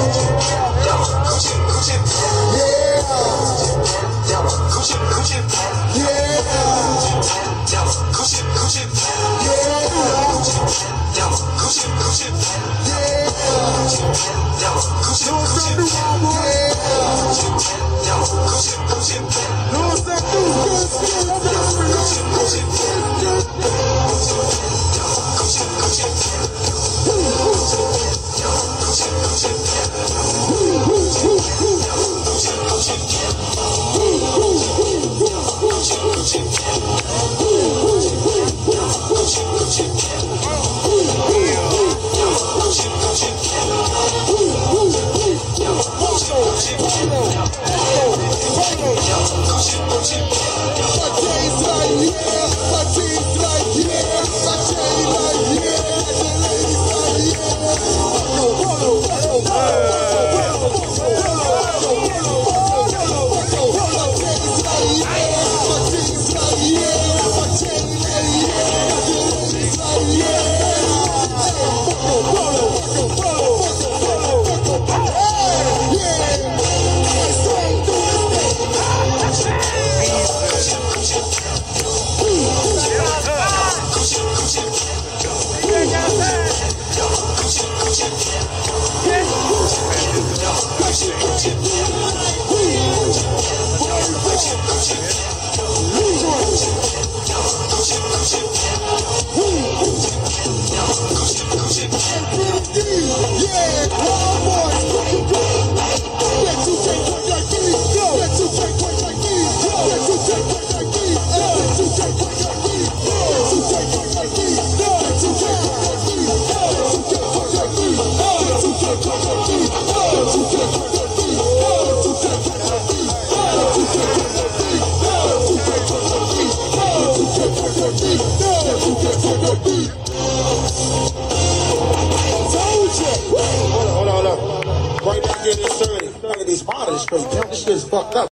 Hold Get this 30. Look at these models straight. This shit's fucked up.